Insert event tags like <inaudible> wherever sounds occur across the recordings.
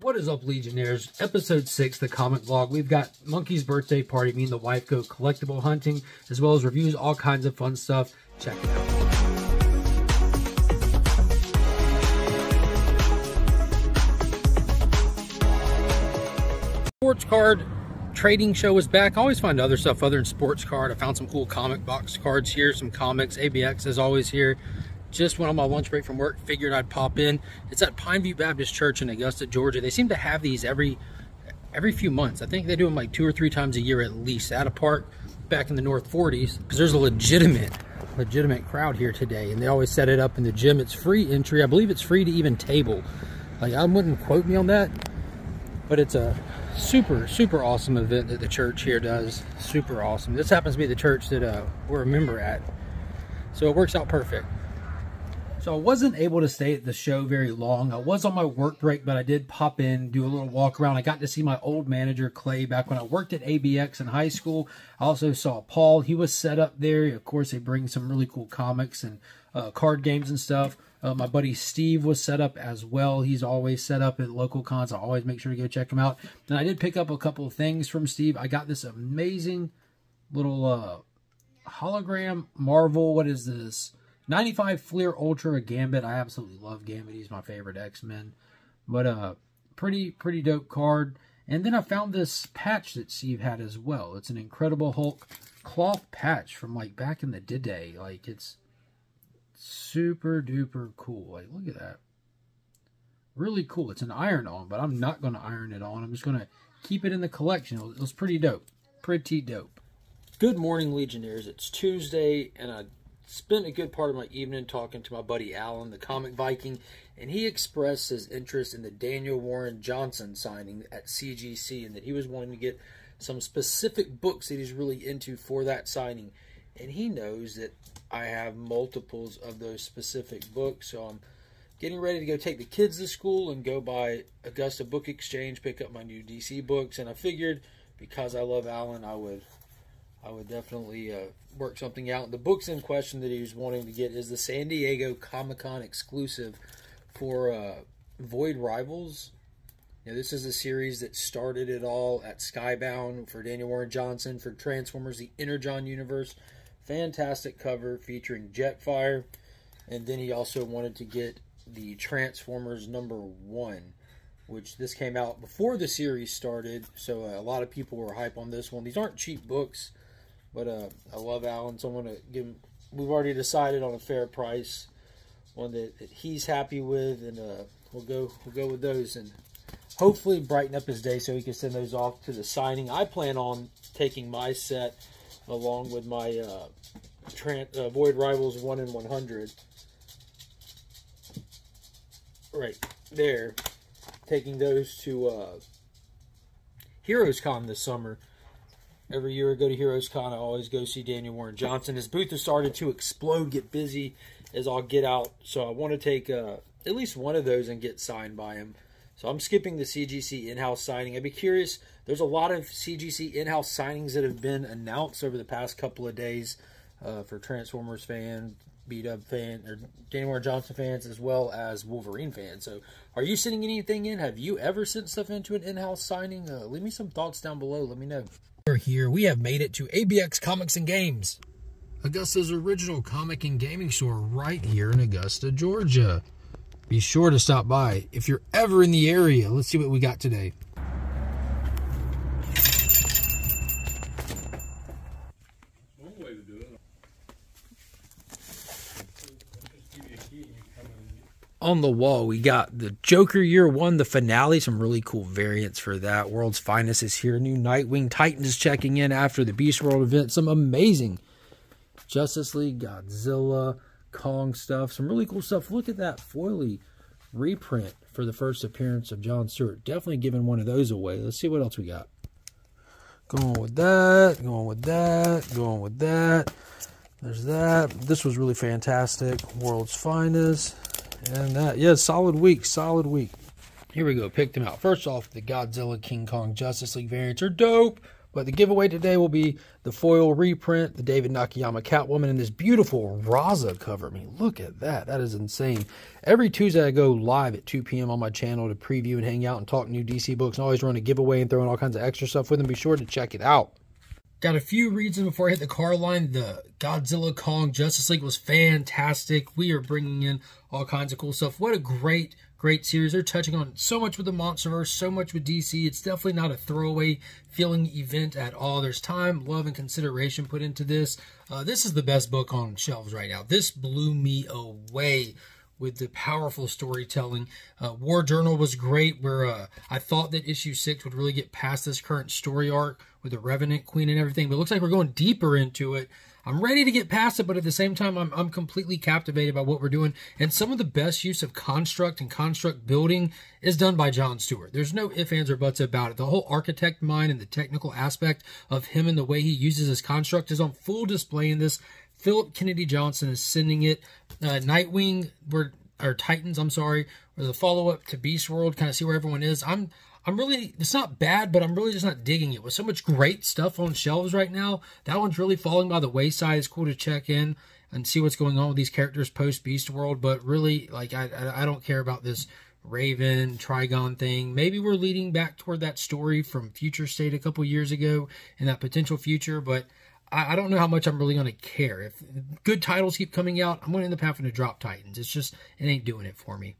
What is up, Legionnaires? Episode 6, the comic vlog. We've got Monkey's birthday party. Me and the wife go collectible hunting, as well as reviews, all kinds of fun stuff. Check it out. Sports card trading show is back. I always find other stuff other than sports card. I found some cool comic box cards here, some comics. ABX is always here just went on my lunch break from work, figured I'd pop in. It's at Pineview Baptist Church in Augusta, Georgia. They seem to have these every every few months. I think they do them like two or three times a year at least at a park back in the North 40s because there's a legitimate legitimate crowd here today and they always set it up in the gym. It's free entry. I believe it's free to even table. Like I wouldn't quote me on that, but it's a super super awesome event that the church here does. Super awesome. This happens to be the church that uh, we're a member at. So it works out perfect. So I wasn't able to stay at the show very long. I was on my work break, but I did pop in, do a little walk around. I got to see my old manager, Clay, back when I worked at ABX in high school. I also saw Paul. He was set up there. Of course, they bring some really cool comics and uh, card games and stuff. Uh, my buddy Steve was set up as well. He's always set up at local cons. I always make sure to go check him out. And I did pick up a couple of things from Steve. I got this amazing little uh, hologram Marvel. What is this? 95 Fleer Ultra Gambit. I absolutely love Gambit. He's my favorite X-Men. But uh pretty pretty dope card. And then I found this patch that Steve had as well. It's an Incredible Hulk cloth patch from like back in the day. Like it's super duper cool. Like look at that. Really cool. It's an iron on, but I'm not going to iron it on. I'm just going to keep it in the collection. It was pretty dope. Pretty dope. Good morning, Legionnaires. It's Tuesday, and I spent a good part of my evening talking to my buddy Alan, the comic Viking, and he expressed his interest in the Daniel Warren Johnson signing at CGC and that he was wanting to get some specific books that he's really into for that signing. And he knows that I have multiples of those specific books, so I'm getting ready to go take the kids to school and go by Augusta Book Exchange, pick up my new DC books, and I figured because I love Alan, I would I would definitely uh, work something out. The books in question that he was wanting to get is the San Diego Comic Con exclusive for uh, Void Rivals. Now, this is a series that started it all at Skybound for Daniel Warren Johnson for Transformers: The Energon Universe. Fantastic cover featuring Jetfire, and then he also wanted to get the Transformers number one which this came out before the series started, so uh, a lot of people were hype on this one. These aren't cheap books. But uh, I love Alan, so I'm gonna give him. We've already decided on a fair price, one that, that he's happy with, and uh, we'll go we'll go with those and hopefully brighten up his day so he can send those off to the signing. I plan on taking my set along with my uh, uh, Void Rivals one in one hundred. Right there, taking those to uh, Heroes Con this summer Every year I go to Heroes Con, I always go see Daniel Warren Johnson. His booth has started to explode, get busy as I'll get out. So I want to take uh, at least one of those and get signed by him. So I'm skipping the CGC in-house signing. I'd be curious. There's a lot of CGC in-house signings that have been announced over the past couple of days uh, for Transformers fans, B-Dub fan, or Daniel Warren Johnson fans, as well as Wolverine fans. So are you sending anything in? Have you ever sent stuff into an in-house signing? Uh, leave me some thoughts down below. Let me know. We're here. We have made it to ABX Comics and Games. Augusta's original comic and gaming store right here in Augusta, Georgia. Be sure to stop by if you're ever in the area. Let's see what we got today. On the wall, we got the Joker Year One, the finale, some really cool variants for that. World's Finest is here. New Nightwing Titans checking in after the Beast World event. Some amazing Justice League, Godzilla, Kong stuff. Some really cool stuff. Look at that foily reprint for the first appearance of John Stewart. Definitely giving one of those away. Let's see what else we got. Going with that, going with that, going with that. There's that. This was really fantastic. World's Finest. And that, yeah, solid week, solid week. Here we go, picked them out. First off, the Godzilla King Kong Justice League variants are dope. But the giveaway today will be the foil reprint, the David Nakayama Catwoman, and this beautiful Rahzzah cover. I mean, look at that. That is insane. Every Tuesday, I go live at 2 p.m. on my channel to preview and hang out and talk new DC books and always run a giveaway and throw in all kinds of extra stuff with them. Be sure to check it out. Got a few reasons before I hit the car line. The Godzilla Kong Justice League was fantastic. We are bringing in all kinds of cool stuff. What a great great series. They're touching on so much with the MonsterVerse, so much with DC. It's definitely not a throwaway feeling event at all. There's time, love, and consideration put into this. Uh, this is the best book on shelves right now. This blew me away with the powerful storytelling. Uh, War Journal was great, where uh, I thought that issue six would really get past this current story arc with the Revenant Queen and everything, but it looks like we're going deeper into it. I'm ready to get past it, but at the same time, I'm, I'm completely captivated by what we're doing. And some of the best use of construct and construct building is done by John Stewart. There's no ifs, ands, or buts about it. The whole architect mind and the technical aspect of him and the way he uses his construct is on full display in this. Philip Kennedy Johnson is sending it. Uh, Nightwing, or Titans, I'm sorry, or the follow up to Beast World, kind of see where everyone is. I'm I'm really, it's not bad, but I'm really just not digging it. With so much great stuff on shelves right now, that one's really falling by the wayside. It's cool to check in and see what's going on with these characters post Beast World, but really, like, I, I don't care about this Raven, Trigon thing. Maybe we're leading back toward that story from Future State a couple years ago and that potential future, but I, I don't know how much I'm really going to care. If good titles keep coming out, I'm going to end up having to drop Titans. It's just, it ain't doing it for me.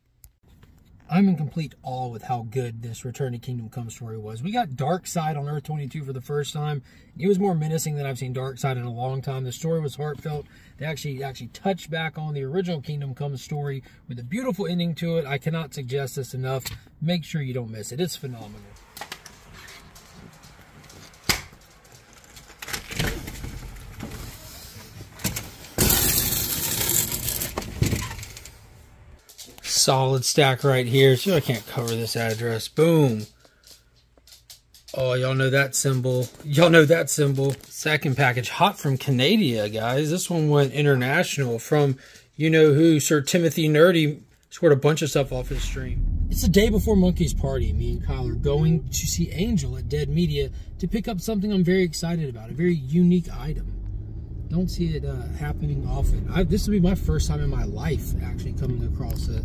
I'm in complete awe with how good this Return to Kingdom Come story was. We got Darkseid on Earth 22 for the first time. It was more menacing than I've seen Darkseid in a long time. The story was heartfelt. They actually actually touched back on the original Kingdom Come story with a beautiful ending to it. I cannot suggest this enough. Make sure you don't miss it. It's phenomenal. Solid stack right here. See, I can't cover this address. Boom. Oh, y'all know that symbol. Y'all know that symbol. Second package, hot from Canada, guys. This one went international from you know who. Sir Timothy Nerdy scored a bunch of stuff off his stream. It's the day before Monkey's party. Me and Kyle are going to see Angel at Dead Media to pick up something I'm very excited about. A very unique item. Don't see it uh, happening often. I, this will be my first time in my life actually coming across it.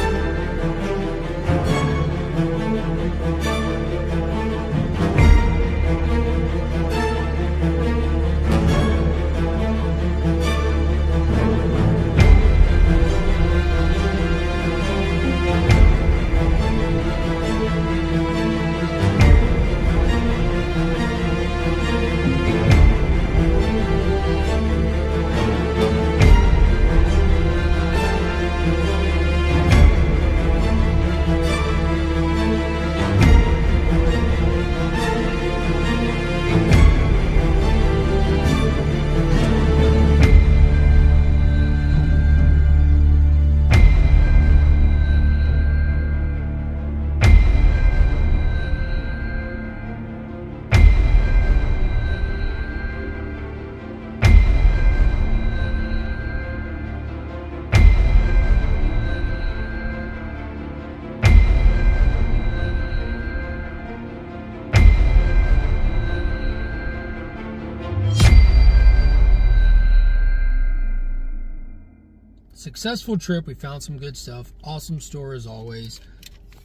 Successful trip. We found some good stuff. Awesome store as always.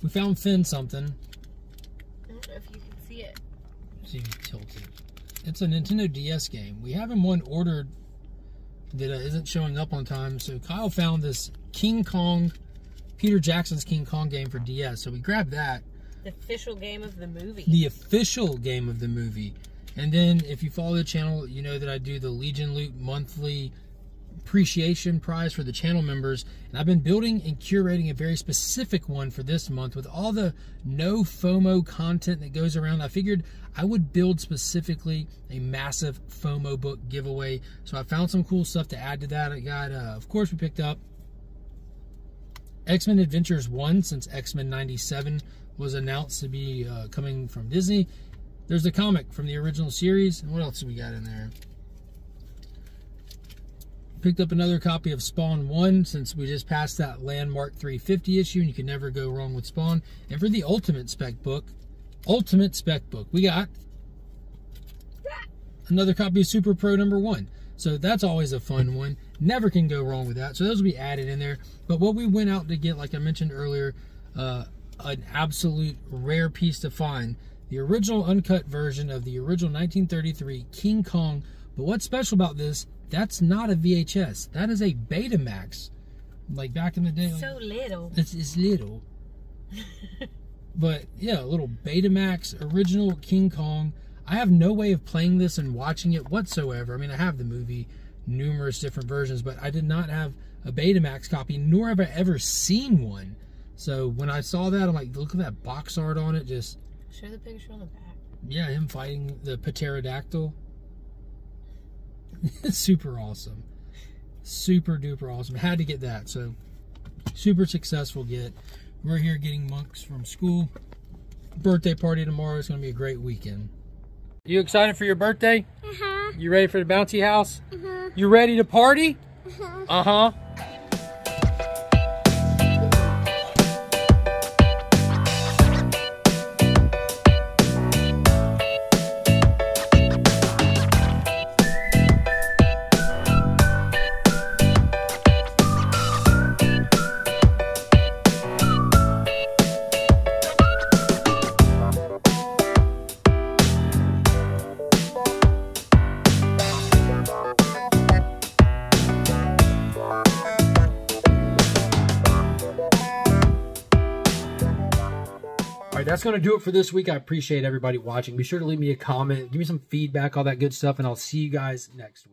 We found Finn something. I don't know if you can see it. See if you tilt it. It's a Nintendo DS game. We have him one ordered that uh, not showing up on time. So Kyle found this King Kong, Peter Jackson's King Kong game for DS. So we grabbed that. The official game of the movie. The official game of the movie. And then if you follow the channel, you know that I do the Legion Loot monthly appreciation prize for the channel members. And I've been building and curating a very specific one for this month with all the no FOMO content that goes around. I figured I would build specifically a massive FOMO book giveaway. So I found some cool stuff to add to that. I got, uh, of course, we picked up X-Men Adventures 1 since X-Men 97 was announced to be uh, coming from Disney. There's the comic from the original series. And what else do we got in there? Picked up another copy of Spawn 1 since we just passed that Landmark 350 issue and you can never go wrong with Spawn. And for the Ultimate Spec book, Ultimate Spec book, we got another copy of Super Pro number 1. So that's always a fun one. Never can go wrong with that. So those will be added in there. But what we went out to get, like I mentioned earlier, uh, an absolute rare piece to find. The original uncut version of the original 1933 King Kong. But what's special about this, that's not a VHS. That is a Betamax. Like back in the day. So little. It's, it's little. <laughs> but yeah, a little Betamax original King Kong. I have no way of playing this and watching it whatsoever. I mean, I have the movie, numerous different versions, but I did not have a Betamax copy, nor have I ever seen one. So when I saw that, I'm like, look at that box art on it. Just Show the picture on the back. yeah, him fighting the pterodactyl. <laughs> super awesome, super duper awesome. Had to get that. So super successful get. We're here getting monks from school. Birthday party tomorrow is going to be a great weekend. You excited for your birthday? Uh-huh. You ready for the bouncy house? Uh-huh. You ready to party? Uh huh. That's going to do it for this week. I appreciate everybody watching. Be sure to leave me a comment, give me some feedback, all that good stuff, and I'll see you guys next week.